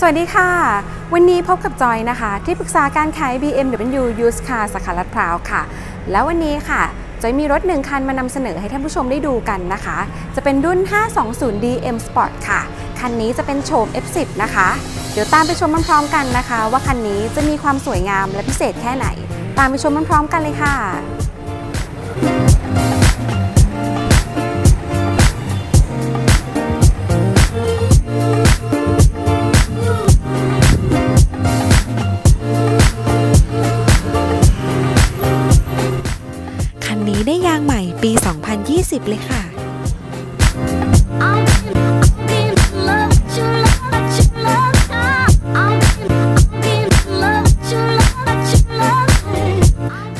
สวัสดีค่ะ วันนี้พบกับจอยนะคะ ที่ปรึกษาการขาย BMW Used Car สาขาลาดพร้าวค่ะ แล้ววันนี้ค่ะจอยมีรถหนึ่งคันมานำเสนอให้ท่านผู้ชมได้ดูกันนะคะ จะเป็นรุ่น 520D M Sport ค่ะ คันนี้จะเป็นโฉม F10 นะคะ เดี๋ยวตามไปชมพร้อมๆกันนะคะ ว่าคันนี้จะมีความสวยงามและพิเศษแค่ไหน ตามไปชมพร้อมๆกันเลยค่ะ ม่ปี 2020 เลยค่ะ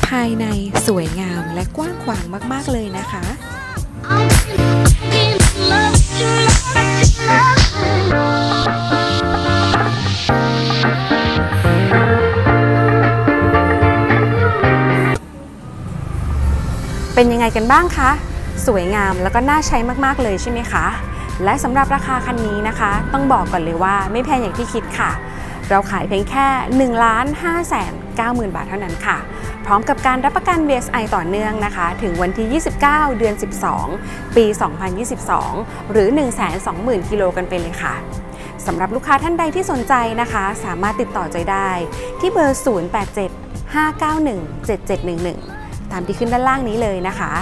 ภายในสวยงามและกว้างขวางมาก ๆ เลยนะคะ เป็นยังไงกันบ้างคะ สวยงามแล้วก็น่าใช้มากๆเลยใช่ไหมคะ และสำหรับราคาคันนี้นะคะ ต้องบอกก่อนเลยว่าไม่แพงอย่างที่คิดค่ะ เราขายเพียงแค่1ล้าน5แสน90,000 บาทเท่านั้นค่ะ พร้อมกับการรับประกัน BSI ต่อเนื่องนะคะ ถึงวันที่ 29 เดือน 12 ปี 2022 หรือ 120,000กิโลกันไปเลยค่ะสำหรับลูกค้าท่านใดที่สนใจนะคะ สามารถติดต่อใจได้ที่เบอร์ 087 591 7711 ตามที่ขึ้นด้านล่างนี้เลยนะคะ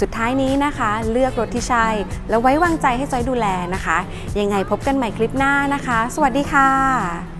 สุดท้ายนี้นะคะ เลือกรถที่ใช่แล้วไว้วางใจให้จอยดูแลนะคะ ยังไงพบกันใหม่คลิปหน้านะคะ สวัสดีค่ะ